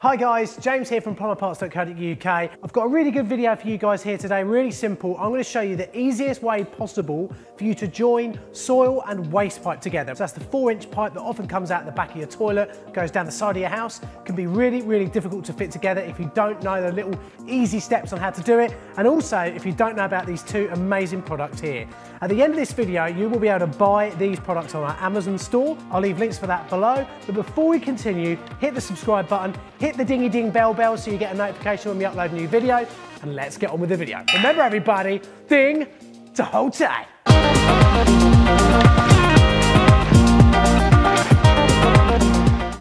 Hi guys, James here from plumberparts.co.uk. I've got a really good video for you guys here today, really simple. I'm gonna show you the easiest way possible for you to join soil and waste pipe together. So that's the four inch pipe that often comes out the back of your toilet, goes down the side of your house. Can be really, really difficult to fit together if you don't know the little easy steps on how to do it. And also if you don't know about these two amazing products here. At the end of this video, you will be able to buy these products on our Amazon store. I'll leave links for that below. But before we continue, hit the subscribe button, hit the dingy ding bell bell so you get a notification when we upload a new video, and let's get on with the video. Remember everybody, ding to hold tight.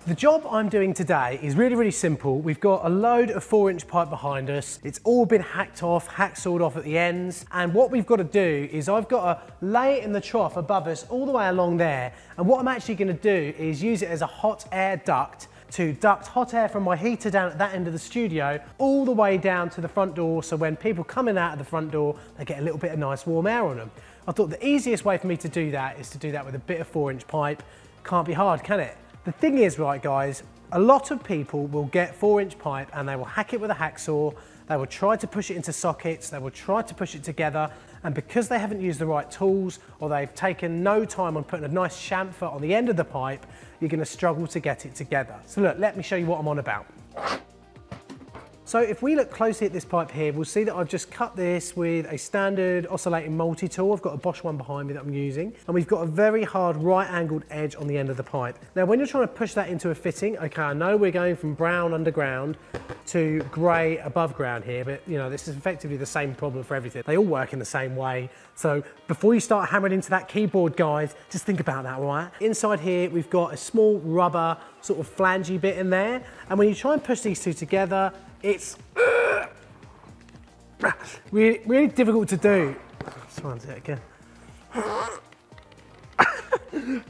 The job I'm doing today is really, really simple. We've got a load of four inch pipe behind us. It's all been hacked off, hacksawed off at the ends. And what we've got to do is I've got to lay it in the trough above us all the way along there. And what I'm actually gonna do is use it as a hot air duct to duct hot air from my heater down at that end of the studio all the way down to the front door so when people coming out of the front door they get a little bit of nice warm air on them. I thought the easiest way for me to do that is to do that with a bit of four inch pipe. Can't be hard, can it? The thing is, right guys, a lot of people will get four inch pipe and they will hack it with a hacksaw, they will try to push it into sockets, they will try to push it together, and because they haven't used the right tools or they've taken no time on putting a nice chamfer on the end of the pipe, you're gonna struggle to get it together. So look, let me show you what I'm on about. So if we look closely at this pipe here, we'll see that I've just cut this with a standard oscillating multi-tool. I've got a Bosch one behind me that I'm using. And we've got a very hard right angled edge on the end of the pipe. Now, when you're trying to push that into a fitting, okay, I know we're going from brown underground to grey above ground here, but you know, this is effectively the same problem for everything. They all work in the same way. So before you start hammering into that keyboard, guys, just think about that, right? Inside here, we've got a small rubber sort of flangey bit in there. And when you try and push these two together, it's really, really difficult to do. Someone's it again.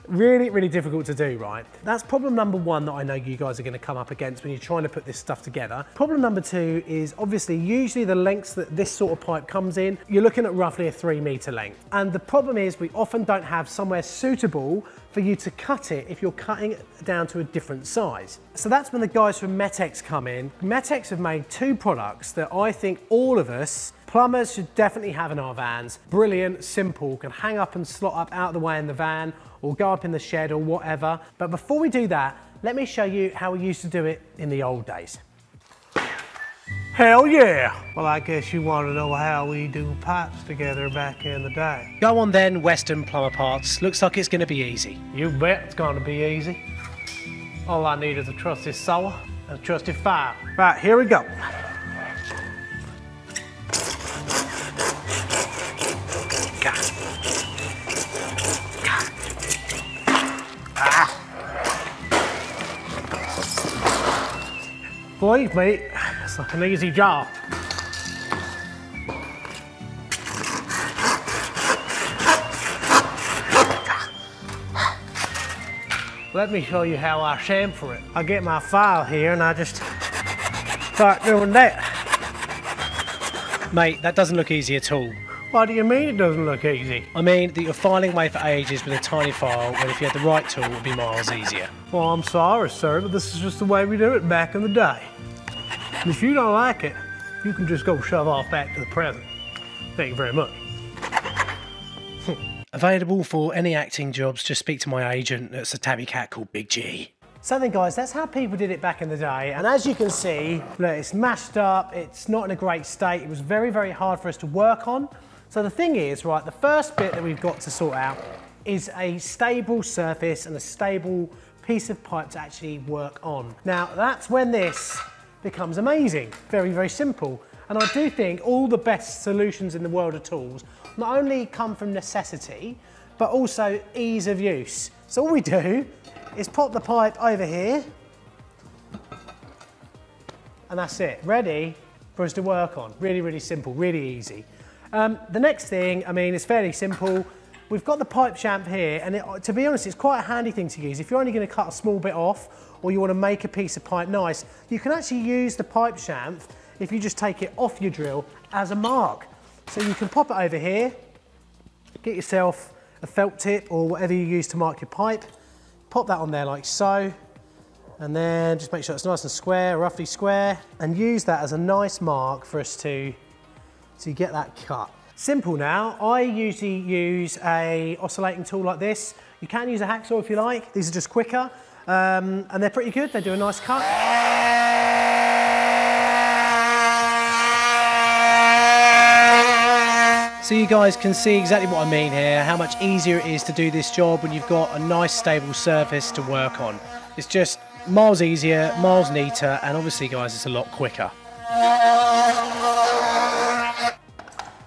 Really, really difficult to do, right? That's problem number one that I know you guys are gonna come up against when you're trying to put this stuff together. Problem number two is obviously usually the lengths that this sort of pipe comes in, you're looking at roughly a three meter length. And the problem is we often don't have somewhere suitable for you to cut it if you're cutting it down to a different size. So that's when the guys from Metex come in. Metex have made two products that I think all of us plumbers should definitely have in our vans. Brilliant, simple, can hang up and slot up out of the way in the van or go up in the shed or whatever. But before we do that, let me show you how we used to do it in the old days. Hell yeah! Well, I guess you want to know how we do pipes together back in the day. Go on then, Western Plumber Parts. Looks like it's going to be easy. You bet it's going to be easy. All I need is a trusty saw and a trusty file. Right, here we go. Believe me, it's not an easy job. Let me show you how I chamfer it. I get my file here and I just start doing that. Mate, that doesn't look easy at all. What do you mean it doesn't look easy? I mean that you're filing away for ages with a tiny file when if you had the right tool it would be miles easier. Well, I'm sorry, sir, but this is just the way we do it back in the day. And if you don't like it, you can just go shove off back to the present. Thank you very much. Available for any acting jobs, just speak to my agent. It's a tabby cat called Big G. So then guys, that's how people did it back in the day. And as you can see, look, it's mashed up, it's not in a great state. It was very, very hard for us to work on. So the thing is, right, the first bit that we've got to sort out is a stable surface and a stable piece of pipe to actually work on. Now, that's when this becomes amazing. Very, very simple. And I do think all the best solutions in the world of tools not only come from necessity, but also ease of use. So all we do is pop the pipe over here, and that's it, ready for us to work on. Really, really simple, really easy. Um, the next thing, I mean, it's fairly simple. We've got the Pipe Chamf here, and it, to be honest, it's quite a handy thing to use. If you're only going to cut a small bit off, or you want to make a piece of pipe nice, you can actually use the Pipe Chamf if you just take it off your drill as a mark. So you can pop it over here, get yourself a felt tip or whatever you use to mark your pipe, pop that on there like so, And then just make sure it's nice and square, roughly square, and use that as a nice mark for us to, to get that cut. Simple now, I usually use a oscillating tool like this. You can use a hacksaw if you like, these are just quicker, um, and they're pretty good, they do a nice cut. So you guys can see exactly what I mean here, how much easier it is to do this job when you've got a nice stable surface to work on. It's just miles easier, miles neater, and obviously guys, it's a lot quicker.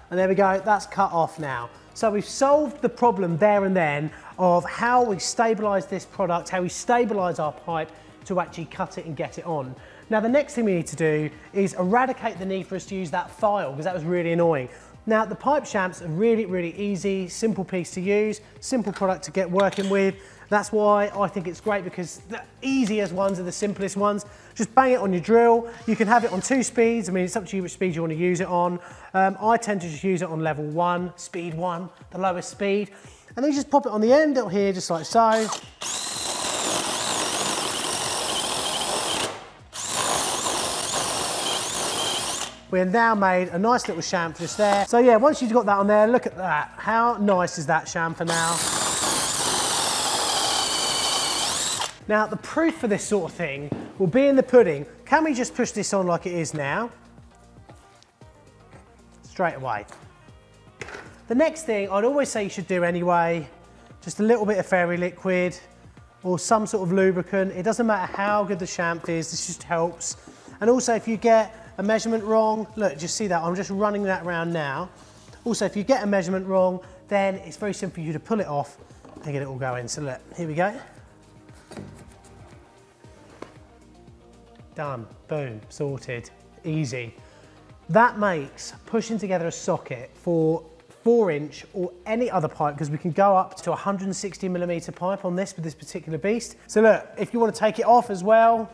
And there we go, that's cut off now. So we've solved the problem there and then of how we stabilise this product, how we stabilise our pipe to actually cut it and get it on. Now the next thing we need to do is eradicate the need for us to use that file because that was really annoying. Now the Pipe Chamfs are really, really easy, simple piece to use, simple product to get working with. That's why I think it's great because the easiest ones are the simplest ones. Just bang it on your drill. You can have it on two speeds. I mean, it's up to you which speed you want to use it on. Um, I tend to just use it on level one, speed one, the lowest speed. And then you just pop it on the end here, just like so. We've now made a nice little chamfer just there. So yeah, once you've got that on there, look at that. How nice is that chamfer now? Now, the proof for this sort of thing will be in the pudding. Can we just push this on like it is now? Straight away. The next thing I'd always say you should do anyway, just a little bit of fairy liquid or some sort of lubricant. It doesn't matter how good the chamfer is, this just helps. And also if you get a measurement wrong, look, just see that, I'm just running that around now. Also, if you get a measurement wrong, then it's very simple for you to pull it off and get it all going. So look, here we go. Done, boom, sorted, easy. That makes pushing together a socket for four inch or any other pipe because we can go up to 160 millimeter pipe on this with this particular beast. So look, if you want to take it off as well,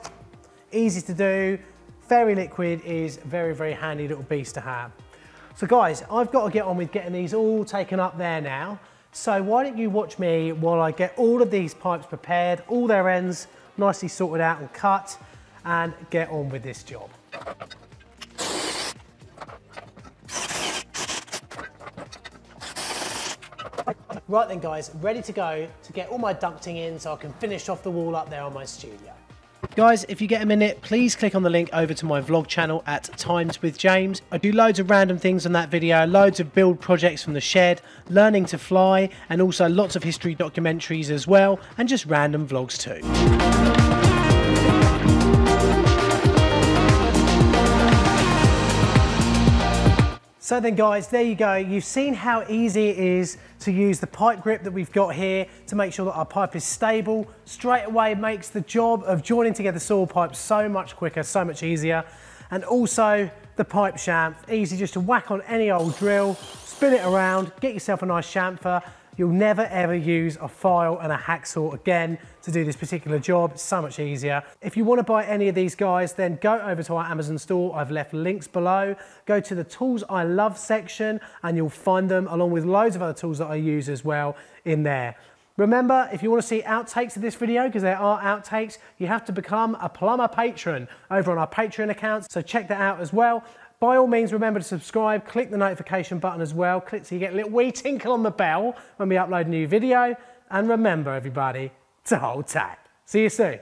easy to do, Fairy Liquid is very, very handy little beast to have. So guys, I've got to get on with getting these all taken up there now. So why don't you watch me while I get all of these pipes prepared, all their ends nicely sorted out and cut, and get on with this job. Right then guys, ready to go to get all my ducting in so I can finish off the wall up there on my studio. Guys, if you get a minute, please click on the link over to my vlog channel at Times with James. I do loads of random things on that video, loads of build projects from the shed, learning to fly, and also lots of history documentaries as well, and just random vlogs too. So then guys, there you go. You've seen how easy it is to use the pipe grip that we've got here to make sure that our pipe is stable. Straight away makes the job of joining together soil pipes so much quicker, so much easier. And also the pipe chamfer, easy just to whack on any old drill, spin it around, get yourself a nice chamfer, You'll never ever use a file and a hacksaw again to do this particular job. It's so much easier. If you want to buy any of these guys, then go over to our Amazon store. I've left links below. Go to the tools I love section and you'll find them along with loads of other tools that I use as well in there. Remember, if you want to see outtakes of this video, because there are outtakes, you have to become a plumber patron over on our Patreon account. So check that out as well. By all means, remember to subscribe, click the notification button as well, click so you get a little wee tinkle on the bell when we upload a new video. And remember, everybody, to hold tight. See you soon.